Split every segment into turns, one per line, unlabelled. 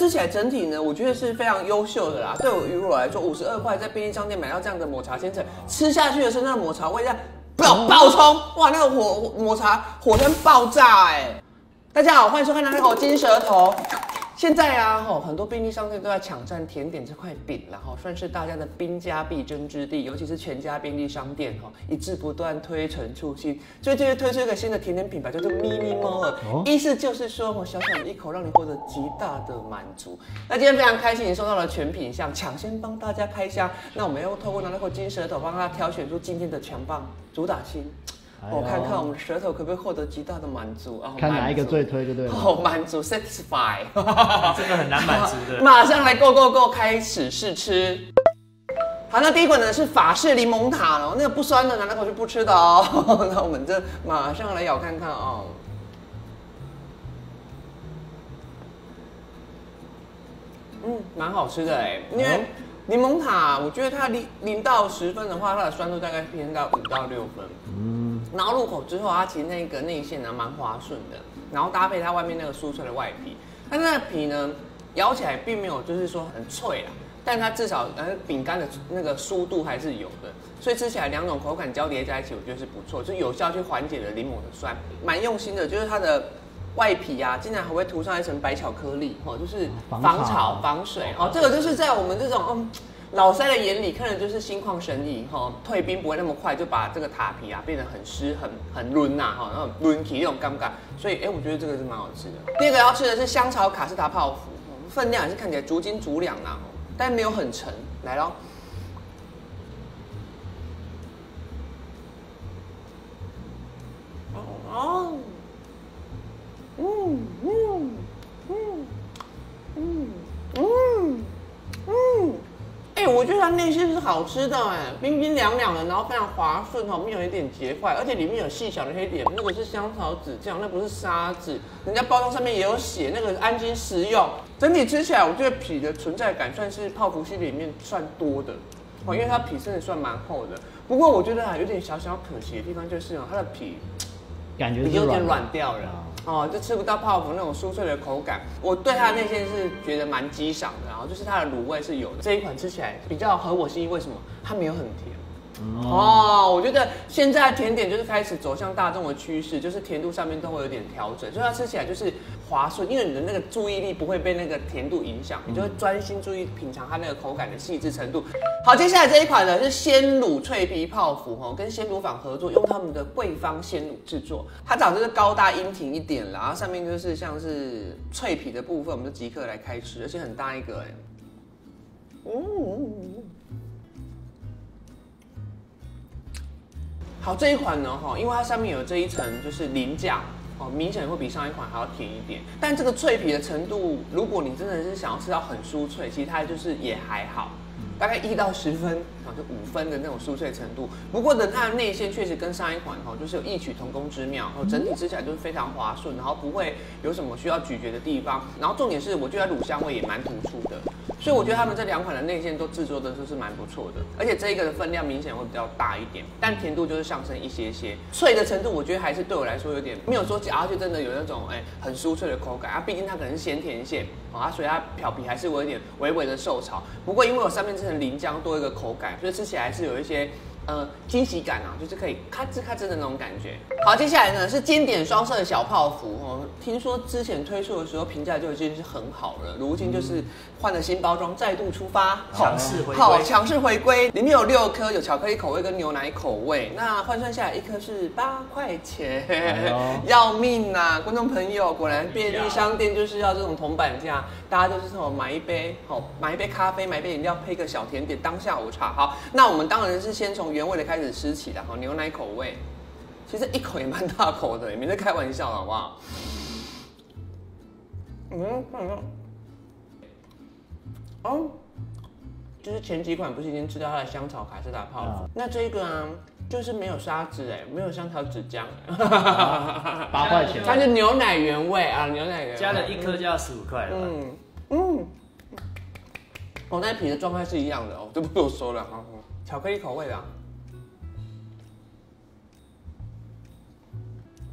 吃起来整体呢，我觉得是非常优秀的啦。对我于我来说，五十二块在便利商店买到这样的抹茶千层，吃下去的是那个抹茶味道爆爆冲，哇，那个火抹茶火山爆炸哎！大家好，欢迎收看《那口金舌头》。现在啊，吼，很多便利商店都在抢占甜点这块饼，然后算是大家的兵家必争之地。尤其是全家便利商店，哈，一直不断推陈出新，最近又推出一个新的甜点品牌，叫做咪咪猫耳，意思就是说，我小小的一口让你获得极大的满足。那今天非常开心，你收到了全品项，抢先帮大家开箱。那我们要透过拿那口金舌头，帮他挑选出今天的强棒主打星。我看看我们舌头可不可以获得极大的满足啊？
看哪一个最推就对了。
好满足，satisfy。
这个很难满足的。
马上来 go go go 开始试吃。好，那第一款呢是法式柠檬塔哦，那个不酸的拿那口就不吃的哦。那我们这马上来咬看看哦。嗯，蛮好吃的哎，因为。柠檬塔，我觉得它零零到十分的话，它的酸度大概偏到五到六分。嗯，然后入口之后，它其实那个内馅呢蛮滑顺的，然后搭配它外面那个酥脆的外皮，它那个皮呢咬起来并没有就是说很脆啊，但它至少呃饼干的那个酥度还是有的，所以吃起来两种口感交叠在一起，我觉得是不错，就有效去缓解了柠檬的酸，蛮用心的，就是它的。外皮啊，竟然还会涂上一层白巧克力，哦，就是防潮防水，哦，这个就是在我们这种嗯老塞的眼里，看的就是心旷神怡，哈，退冰不会那么快就把这个塔皮啊变得很湿、很很润呐，哈，那种润皮那种尴尬，所以哎，我觉得这个是蛮好吃的。第二个要吃的是香草卡士达泡芙，分量也是看起来足斤足两啊，但没有很沉，来喽。好吃的哎，冰冰凉凉的，然后非常滑顺哦，没有一点结块，而且里面有细小的黑点，那个是香草籽酱，那不是沙子，人家包装上面也有写，那个安心食用。整体吃起来，我觉得皮的存在感算是泡芙系里面算多的哦，因为它皮真的算蛮厚的。不过我觉得啊，有点小小可惜的地方就是哦，它的皮
感觉
有点软掉了。哦，就吃不到泡芙那种酥脆的口感。我对它的内馅是觉得蛮激赏的，然后就是它的卤味是有的。这一款吃起来比较合我心意，为什么？它没有很甜。哦，我觉得现在甜点就是开始走向大众的趋势，就是甜度上面都会有点调整，所以它吃起来就是滑顺，因为你的那个注意力不会被那个甜度影响，你就会专心注意品尝它那个口感的细致程度。好，接下来这一款呢是鲜乳脆皮泡芙哦，跟鲜乳坊合作，用他们的桂芳鲜乳制作，它长得是高大英挺一点，然后上面就是像是脆皮的部分，我们就即刻来开吃，而且很大一个哎，嗯。好，这一款呢，哈，因为它上面有这一层就是淋酱，哦，明显会比上一款还要甜一点。但这个脆皮的程度，如果你真的是想要吃到很酥脆，其实它就是也还好，大概一到十分。就五分的那种酥脆程度，不过呢，它的内馅确实跟上一款哈，就是有异曲同工之妙，整体吃起来就是非常滑顺，然后不会有什么需要咀嚼的地方，然后重点是我觉得乳香味也蛮突出的，所以我觉得他们这两款的内馅都制作的都是蛮不错的，而且这一个的分量明显会比较大一点，但甜度就是上升一些些，脆的程度我觉得还是对我来说有点没有说夹下去真的有那种哎很酥脆的口感啊，毕竟它可能是咸甜馅啊，所以它表皮还是有一点微微的受潮，不过因为我上面这层淋浆多一个口感，所以吃起来是有一些。呃，惊喜感啊，就是可以咔吱咔吱的那种感觉。好，接下来呢是经典双色的小泡芙哦。听说之前推出的时候评价就已经是很好了，如今就是换了新包装，再度出发，
强势回归。
好，强势回归，里面有六颗，有巧克力口味跟牛奶口味。那换算下来一颗是八块钱，要命呐！观众朋友，果然便利商店就是要这种铜板价，大家就是说买一杯，好买一杯咖啡，买一杯饮料，配个小甜点当下午茶。好，那我们当然是先从原味的开始吃起的，好，牛奶口味，其实一口也蛮大口的，没在开玩笑，好不好？嗯，哦，就是前几款不是已经吃掉它的香草卡士达泡？芙，那这个啊，就是没有沙子哎，没有香草纸浆，
八块钱，
它是牛奶原味啊，牛奶原味，
加了一颗就要十五块了，嗯嗯，
哦，那皮的状态是一样的哦，就不多说了哈，巧克力口味的。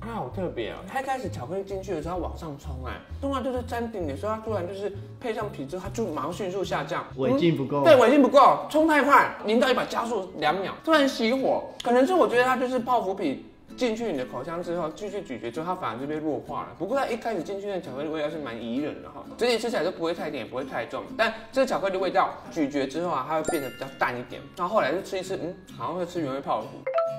它好特别哦！它一开始巧克力进去的时候它往上冲，哎，冲到就是粘顶的时候，它突然就是配上皮之后，它就马上迅速下降，
尾劲不够。
对，尾劲不够，冲太快，零到一百加速两秒，突然熄火，可能是我觉得它就是泡芙皮。进去你的口腔之后，继续咀嚼之后，它反而就被弱化了。不过它一开始进去的巧克力味道是蛮宜人的哈，整体吃起来都不会太甜，也不会太重。但这个巧克力味道咀嚼之后啊，它会变得比较淡一点。那后来就吃一吃，嗯，好像会吃原味泡芙。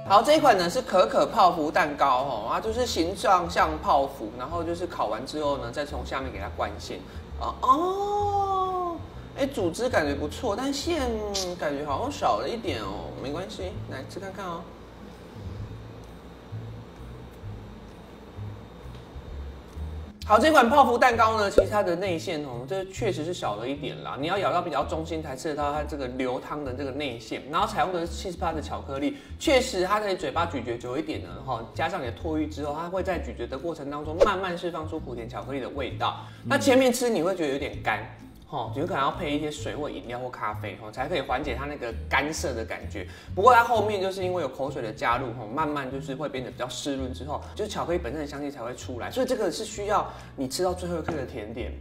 好，这一款呢是可可泡芙蛋糕哦，它就是形状像泡芙，然后就是烤完之后呢，再从下面给它灌馅。哦哦，哎，组织感觉不错，但馅感觉好像少了一点哦，没关系，来吃看看哦。好，这款泡芙蛋糕呢，其实它的内馅哦，这确实是小了一点啦。你要咬到比较中心才吃得到它这个流汤的这个内馅。然后采用的是七十八的巧克力，确实它在嘴巴咀嚼久一点呢，哈，加上你的脱衣之后，它会在咀嚼的过程当中慢慢释放出苦甜巧克力的味道。那前面吃你会觉得有点干。哦，有可能要配一些水或饮料或咖啡，哦，才可以缓解它那个干涩的感觉。不过它后面就是因为有口水的加入，哦，慢慢就是会变得比较湿润之后，就是巧克力本身的香气才会出来。所以这个是需要你吃到最后一刻的甜点。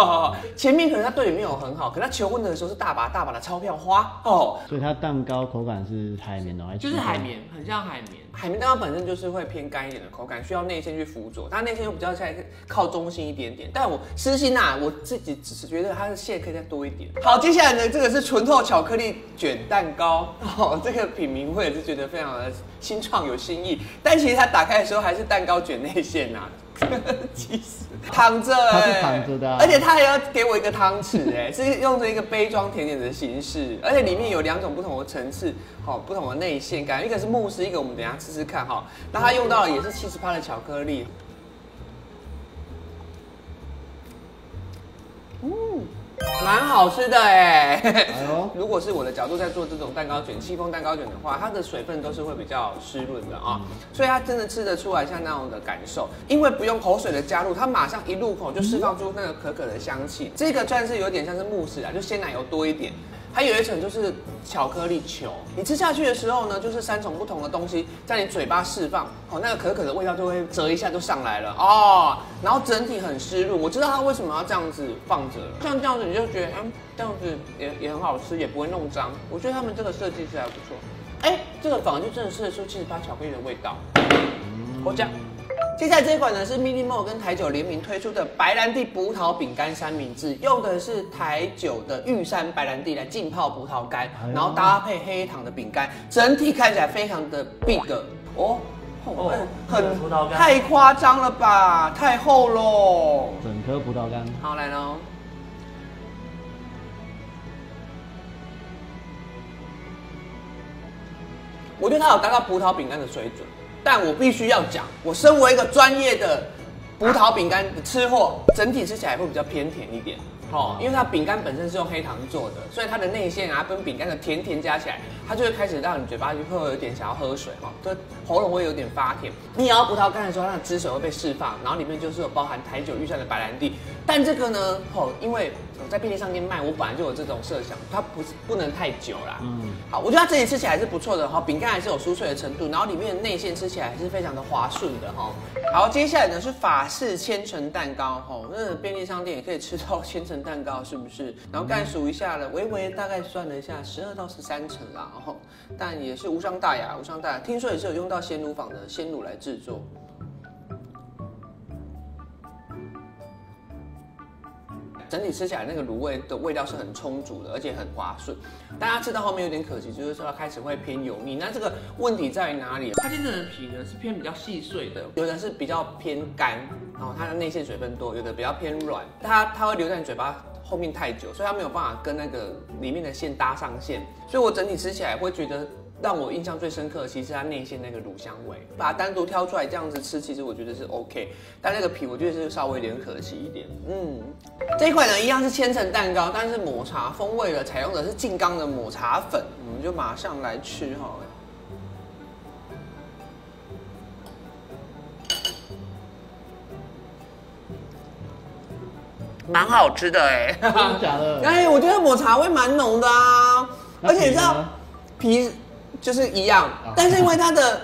前面可能它对你没有很好，可它求婚的时候是大把大把的钞票花哦。
所以它蛋糕口感是海绵的，
就是海绵，很像海绵。海绵蛋糕本身就是会偏干一点的口感，需要内馅去辅佐。它内馅又比较在靠中心一点点，但我私心呐，我自己只是觉得它的馅可以再多一点。好，接下来呢，这个是纯透巧克力卷蛋糕。哦，这个品名我也是觉得非常的新创有新意，但其实它打开的时候还是蛋糕卷内馅呐。其实躺着，
它是躺着的，
而且它还要给我一个汤匙，哎，是用着一个杯装甜点的形式，而且里面有两种不同的层次，好，不同的内馅感，一个是慕斯，一个我们等下吃吃看哈。那它用到的也是七十帕的巧克力，嗯。蛮好吃的哎，如果是我的角度在做这种蛋糕卷、戚风蛋糕卷的话，它的水分都是会比较湿润的啊，所以它真的吃得出来像那种的感受，因为不用口水的加入，它马上一入口就释放出那个可可的香气。这个算是有点像是慕斯啊，就鲜奶油多一点。它有一层就是巧克力球，你吃下去的时候呢，就是三种不同的东西在你嘴巴释放，哦，那个可可的味道就会折一下就上来了哦，然后整体很湿润。我知道它为什么要这样子放着，像这样子你就觉得，嗯，这样子也也很好吃，也不会弄脏。我觉得他们这个设计是还不错。哎，这个反而就真的吃得出七十八巧克力的味道。我讲。接下来这一款呢是 Mini Mo 跟台酒联名推出的白兰地葡萄饼干三明治，用的是台酒的玉山白兰地来浸泡葡萄干，然后搭配黑糖的饼干，整体看起来非常的 big 哦，
很葡萄干，
太夸张了吧，太厚喽，
整颗葡萄干，
好来喽，我觉得它有达到葡萄饼干的水准。但我必须要讲，我身为一个专业的葡萄饼干的吃货，整体吃起来会比较偏甜一点。哦，因为它饼干本身是用黑糖做的，所以它的内馅啊跟饼干的甜甜加起来，它就会开始让你嘴巴就会有点想要喝水哈，就喉咙会有点发甜。你咬葡萄干的时候，它的汁水会被释放，然后里面就是有包含台酒预算的白兰地。但这个呢，哦，因为我在便利商店卖，我本来就有这种设想，它不是不能太久啦。嗯，好，我觉得它整体吃起来是不错的哈，饼干还是有酥脆的程度，然后里面的内馅吃起来还是非常的滑顺的哈。好，接下来呢是法式千层蛋糕哈，那便利商店也可以吃到千层。蛋糕是不是？然后概数一下了，微微大概算了一下，十二到十三层啦。然后，但也是无伤大雅，无伤大雅。听说也是有用到鲜乳坊的鲜乳来制作。整体吃起来那个卤味的味道是很充足的，而且很滑顺。大家吃到后面有点可惜，就是说它开始会偏油腻。那这个问题在于哪里？它真正的皮呢是偏比较细碎的，有的是比较偏干，然后它的内馅水分多；有的比较偏软，它它会留在你嘴巴后面太久，所以它没有办法跟那个里面的馅搭上线。所以我整体吃起来会觉得。让我印象最深刻，其实它内馅那个乳香味，把它单独挑出来这样子吃，其实我觉得是 OK。但那个皮，我觉得是稍微有点可惜一点。嗯，这一款呢一样是千层蛋糕，但是抹茶风味的，采用的是静冈的抹茶粉，我们就马上来吃哈。蛮好吃的哎，
假的？
哎，我觉得抹茶味蛮浓的啊，而且你知道皮。就是一样，但是因为它的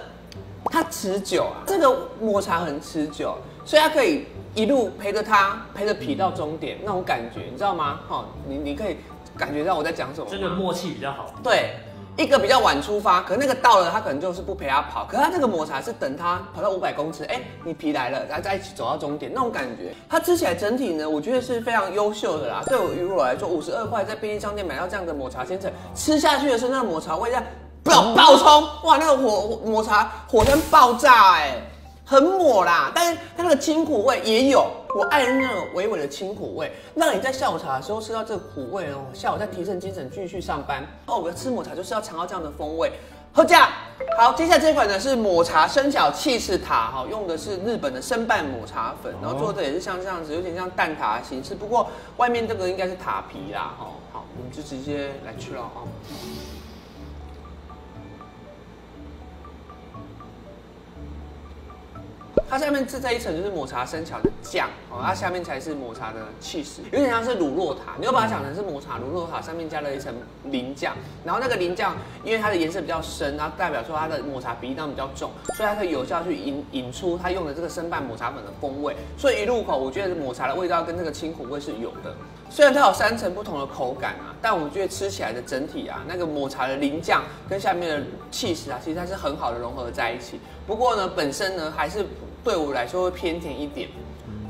它持久啊，这个抹茶很持久，所以它可以一路陪着它，陪着皮到终点那种感觉，你知道吗？好，你你可以感觉到我在讲什么吗？
这个默契比较好。
对，一个比较晚出发，可那个到了，他可能就是不陪他跑，可他这个抹茶是等他跑到五百公尺，哎、你皮来了，然后再一起走到终点，那种感觉，它吃起来整体呢，我觉得是非常优秀的啦。对我于我来说，五十二块在便利商店买到这样的抹茶千层，吃下去的时候，那个抹茶味道爆爆冲，哇，那个火抹茶火山爆炸、哎。很抹啦，但是它那个清苦味也有，我爱那种微微的清苦味，让你在下午茶的时候吃到这个苦味哦，下午再提振精神继续上班。哦，我要吃抹茶就是要尝到这样的风味。喝价好，接下来这款呢是抹茶生巧气势塔哈，用的是日本的生拌抹茶粉，然后做的也是像这样子，有点像蛋挞的形式，不过外面这个应该是塔皮啦哈。好，我们就直接来吃了啊。它下面这这一层就是抹茶生巧的酱哦，它下面才是抹茶的气势，有点像是乳酪塔，你就把它想成是抹茶乳酪塔，上面加了一层淋酱，然后那个淋酱因为它的颜色比较深，然后代表说它的抹茶比例当比较重，所以它可以有效去引引出它用的这个生拌抹茶粉的风味，所以一入口我觉得抹茶的味道跟这个清苦味是有的。虽然它有三层不同的口感啊，但我觉得吃起来的整体啊，那个抹茶的淋酱跟下面的气势啊，其实它是很好的融合在一起。不过呢，本身呢还是对我来说会偏甜一点。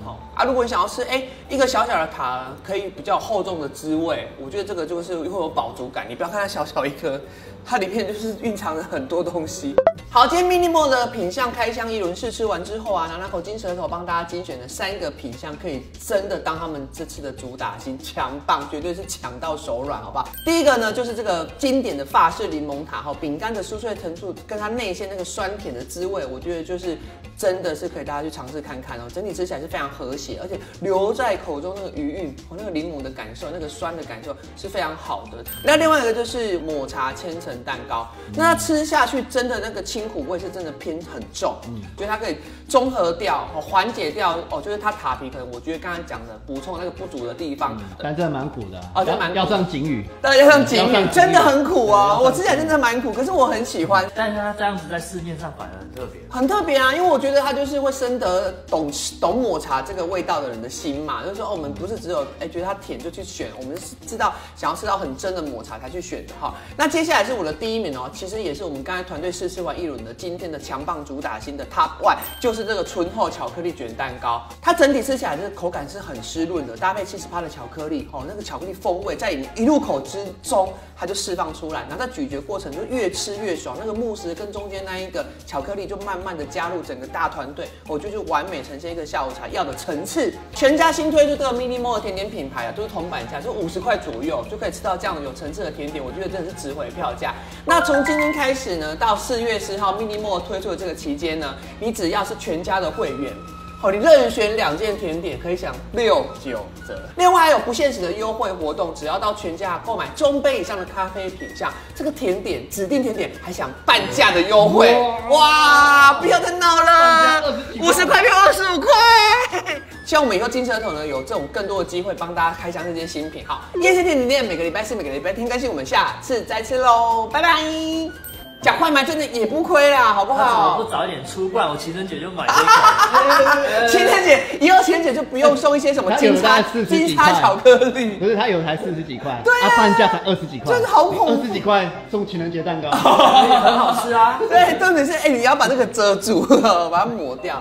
好啊，如果你想要吃，哎、一个小小的塔可以比较厚重的滋味，我觉得这个就是会有饱足感。你不要看它小小一颗，它里面就是蕴藏了很多东西。好，今天 mini m o 的品相开箱一轮试吃完之后啊，拿那口金舌头帮大家精选了三个品相，可以真的当他们这次的主打型，强棒，绝对是强到手软，好不好？第一个呢，就是这个经典的法式柠檬塔，哈，饼干的酥脆程度跟它内馅那个酸甜的滋味，我觉得就是真的是可以大家去尝试看看哦。整体吃起来是非常和谐，而且留在口中那个余韵，哦，那个柠檬的感受，那个酸的感受是非常好的。那另外一个就是抹茶千层蛋糕，那它吃下去真的那个清苦味是真的偏很重，嗯，所以它可以综合掉，哦，缓解掉，哦，就是它塔皮可能我觉得刚才讲的补充那个不足的地方。
但真的蛮苦。的啊，
哦真的蛮
要上警语，
对，要像锦
要像
语，真的很苦哦，我吃起来真的蛮苦，可是我很喜欢。
但是它这样子在市面上反而很特别。
很特别啊，因为我觉得它就是会深得懂懂抹茶这个味道的人的心嘛，就是说、哦、我们不是只有哎、觉得它甜就去选，我们是知道想要吃到很真的抹茶才去选的哈。那接下来是我第一名哦，其实也是我们刚才团队试吃完一轮的今天的强棒主打新的 Top One，就是这个醇厚巧克力卷蛋糕，它整体吃起来这个口感是很湿润的，搭配七十趴的巧克力哦，那个巧克力风味在你一入口之中它就释放出来，然后在咀嚼过程就越吃越爽，那个慕斯跟中间那一个巧克力就慢慢的加入整个大团队，我觉得就完美呈现一个下午茶要的层次。全家新推出这个 mini mo 的甜点品牌啊，都是铜板价，就五十块左右就可以吃到这样有层次的甜点，我觉得真的是值回票价。那从今天开始呢，到四月十号 mini mo 推出的这个期间呢，你只要是全家的会员。好，你任选两件甜点可以享六九折，另外还有不限时的优惠活动，只要到全家购买中杯以上的咖啡品项，这个甜点指定甜点还享半价的优惠，哇！不要再闹了，五十块变二十五块。希望我们以后金车头呢有这种更多的机会帮大家开箱这些新品。好，夜市甜点店每个礼拜四、每个礼拜天更新，我们下次再吃喽，拜拜。讲快买真的也不亏啦，好不好？
不早一点出？不然我情人节就买这个。
情人节以后情人节就不用送一些什么金叉
它有大概40几
金叉巧克力，
不是它有才四十几块，
对啊
半价才二十几块，
真的好恐怖
二十几块送情人节蛋糕。
很好吃啊。
对，重点是哎、你要把这个遮住，把它抹掉。